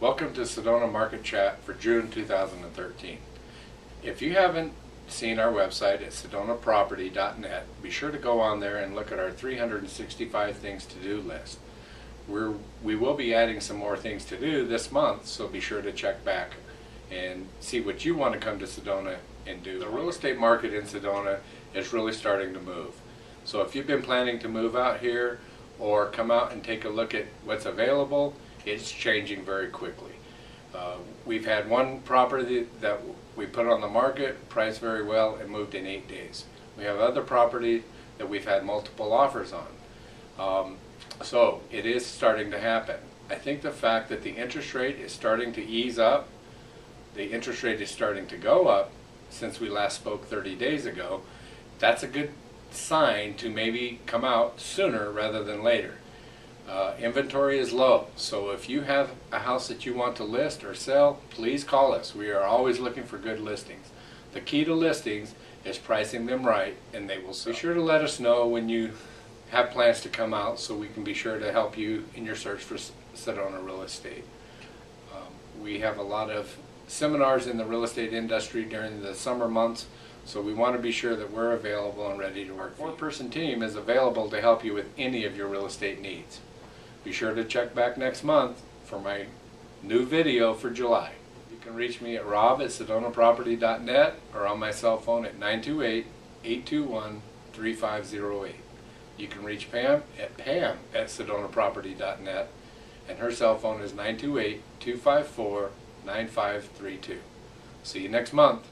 Welcome to Sedona Market Chat for June 2013. If you haven't seen our website at sedonaproperty.net, be sure to go on there and look at our 365 things to do list. We're, we will be adding some more things to do this month, so be sure to check back and see what you want to come to Sedona and do. The real estate market in Sedona is really starting to move. So if you've been planning to move out here or come out and take a look at what's available, it's changing very quickly. Uh, We've had one property that we put on the market, priced very well, and moved in eight days. We have other property that we've had multiple offers on. Um, So it is starting to happen. I think the fact that the interest rate is starting to ease up, the interest rate is starting to go up since we last spoke 30 days ago, that's a good sign to maybe come out sooner rather than later. Uh, inventory is low, so if you have a house that you want to list or sell, please call us. We are always looking for good listings. The key to listings is pricing them right, and they will sell. Be sure to let us know when you have plans to come out, so we can be sure to help you in your search for Sedona real estate. Um, We have a lot of seminars in the real estate industry during the summer months, so we want to be sure that we're available and ready to work. Four-person team is available to help you with any of your real estate needs. Be sure to check back next month for my new video for July. You can reach me at rob at sedonaproperty.net or on my cell phone at 928-821-3508. You can reach Pam at pam at sedonaproperty.net and her cell phone is 928-254-9532. See you next month.